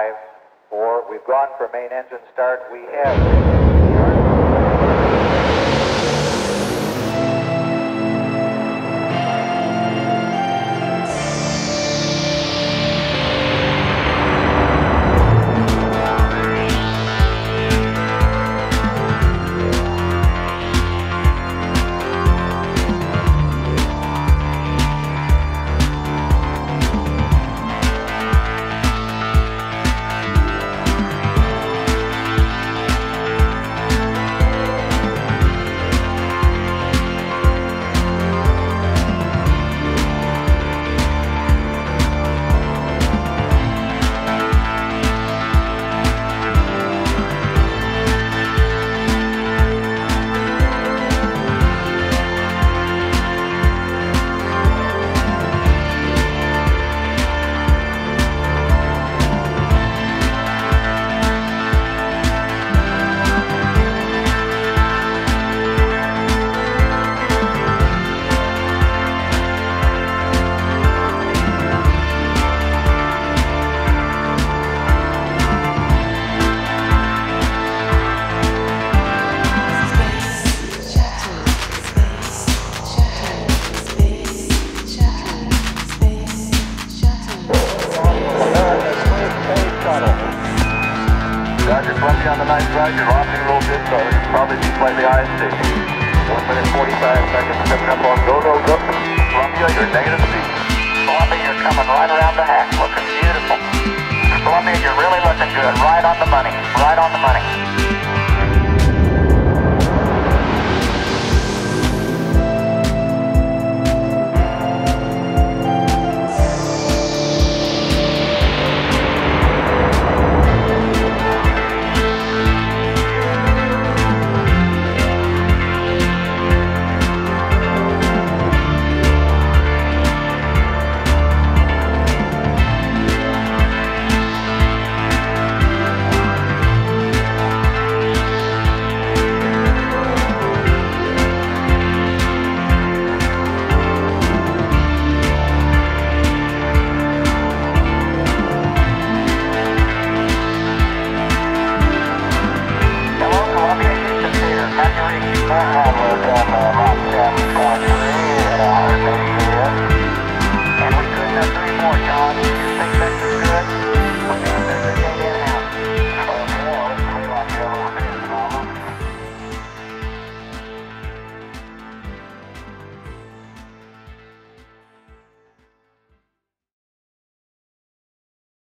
Five, four, we've gone for main engine start. We have. 995, you're losing a little bit, so it'll probably be slightly high and 1 minute 45 seconds, coming up on go, go, go. Columbia, you're negative speed. Columbia, you're coming right around the hack, looking beautiful. Columbia, you're really looking good. Right I Think that's good.